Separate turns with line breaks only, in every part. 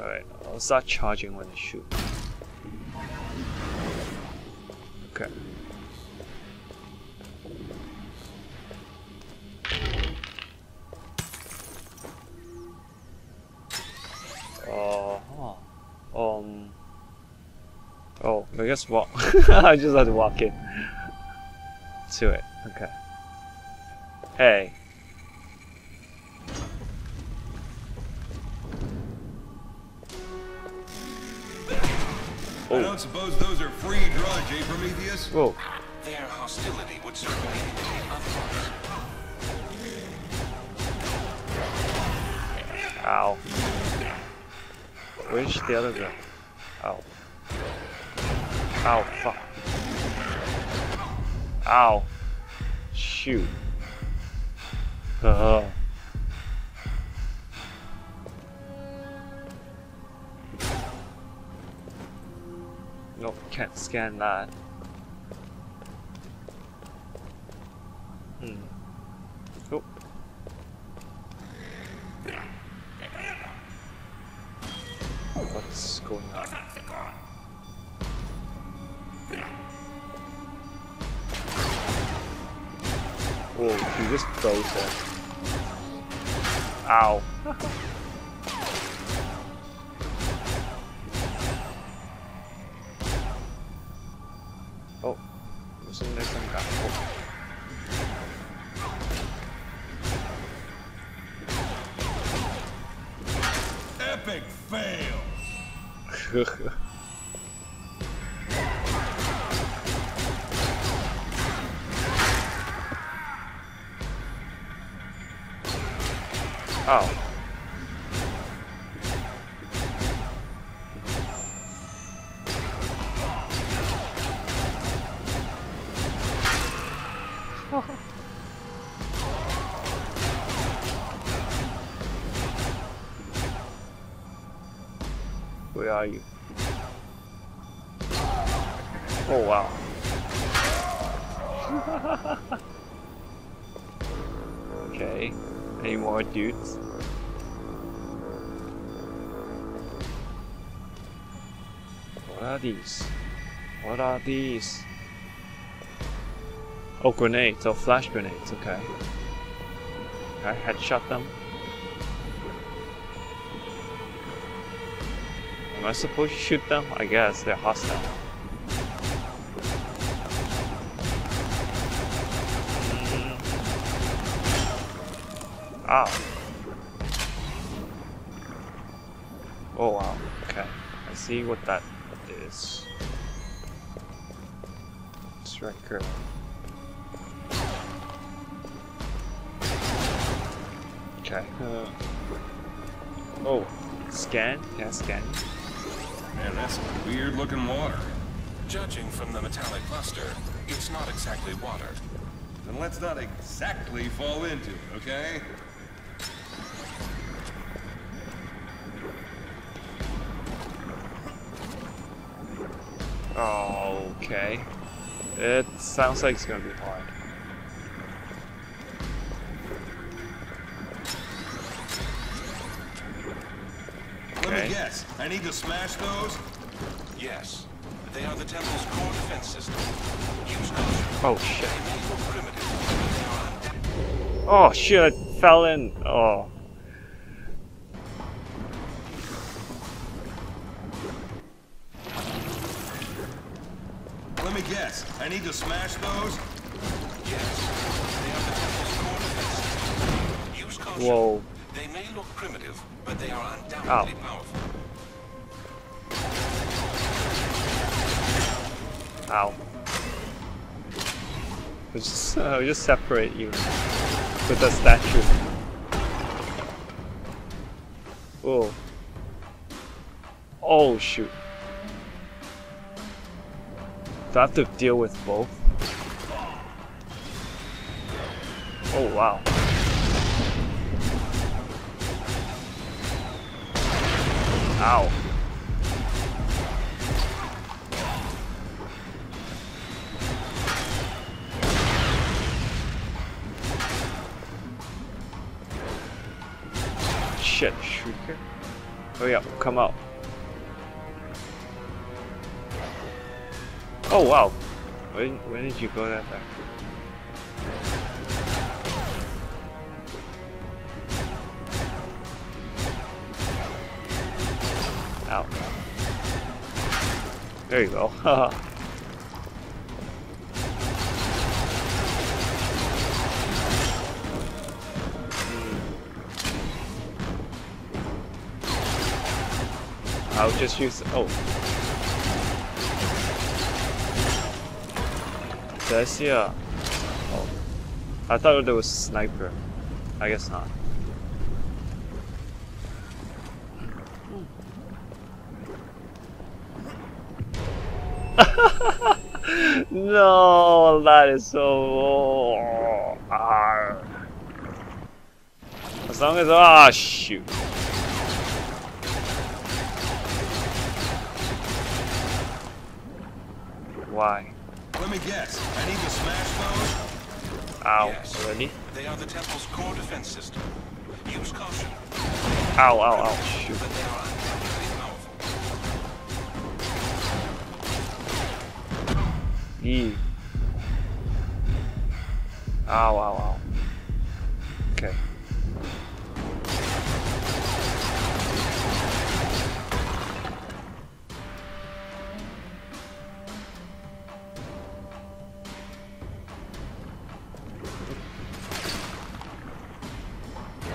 Alright, I'll start charging when I shoot. Okay. Uh, huh. Um. Oh, I guess walk. I just had to walk in. To it. Okay. Hey.
I don't suppose those are free drugs, eh, Prometheus?
Whoa.
Their hostility would certainly indicate otherwise.
Ow. Where's the other guy? Ow. Ow, fuck. Ow. Shoot. Uh. Nope, can't scan that. Oh. What's going on? Whoa, he just froze it. Ow.
Fail!
Oh. Where are you? Oh wow. okay. Any more dudes? What are these? What are these? Oh, grenades. Oh, flash grenades. Okay. I headshot them. I supposed to shoot them? I guess they're hostile. Ah. Oh wow. Okay. I see what that is. Striker. Okay. Uh, oh. Scan? Yeah, scan.
Man, that's weird looking water.
Judging from the metallic luster, it's not exactly water.
Then let's not exactly fall into it, okay?
Okay. It sounds like it's gonna be hard.
Let
Okay.
me guess. I need to smash those?
Yes, they are the temple's core defense system. Use.
Oh shit.
They may look primitive, but they are undead.
Oh shit, I fell in. Oh.
Let me guess. I need to smash those?
Yes, they are the temple's core defense system. Use caution.
Whoa.
They may look primitive, but they are undoubtedly powerful.
Ow. We just, uh, we just separate you with a statue. Oh. Oh shoot. Do I have to deal with both? Oh wow. Ow. Shit, Shrieker. Hurry oh, up, come out. Oh wow. When when did you go that back? Out. There you go. I'll just use. Oh. Did I see a. Oh. I thought there was a sniper. I guess not. no, that is so. Oh. As long as. Ah, shoot. Why?
Let me guess. I need to smash those?
Ow.
Yes. They are the temple's core defense system. Use caution,
Ow, ow, ow. Shoot. Ow, ow, ow. Okay.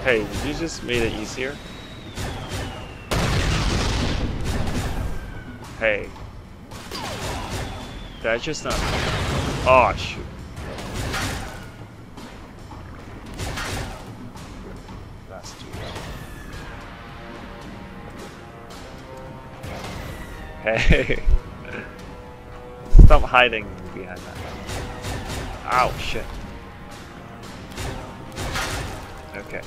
Hey, did you just made it easier? Hey. I just not? Oh shoot. That's too low. Hey. Stop hiding behind that. Ow, shit. Okay.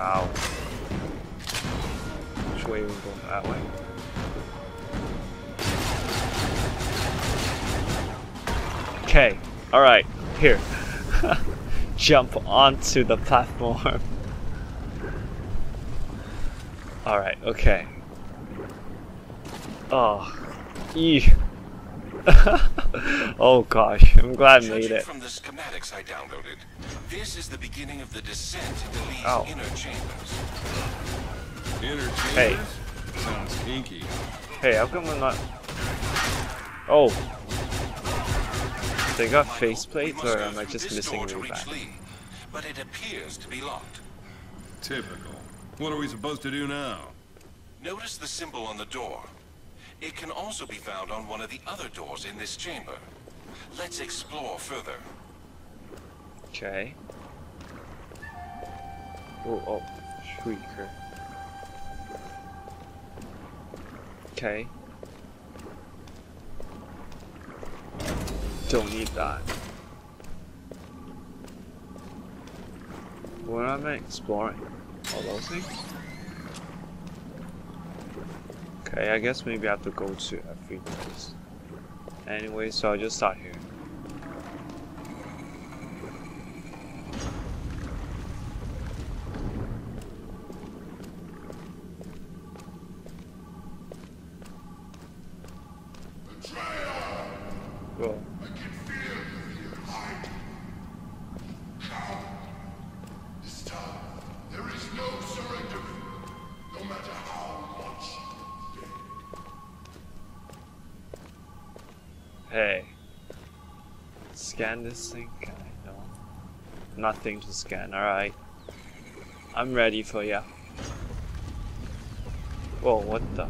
Ow. Which way are we going? That way? Okay. Alright. Here. Jump onto the platform. Alright, okay. Oh. Eee. oh gosh, I'm glad I made
Judging
it.
from the schematics I downloaded, this is the beginning of the descent into Lee's
Ow.
inner chambers.
Inner chambers?
Hey.
Sounds kinky.
Hey, how come I'm not... Oh. They got faceplates,
We must
or am I just missing
door
the back?
Lee, but it appears to be locked.
Typical. What are we supposed to do now?
Notice the symbol on the door. It can also be found on one of the other doors in this chamber. Let's explore further.
Okay. Oh, oh, shrieker. Okay. Don't need that. What am I exploring? All those things? Okay, I guess maybe I have to go to every place. Anyway, so I'll just start here. Whoa. Hey. Scan this thing? I? No. Nothing to scan, alright. I'm ready for ya. Whoa, what the?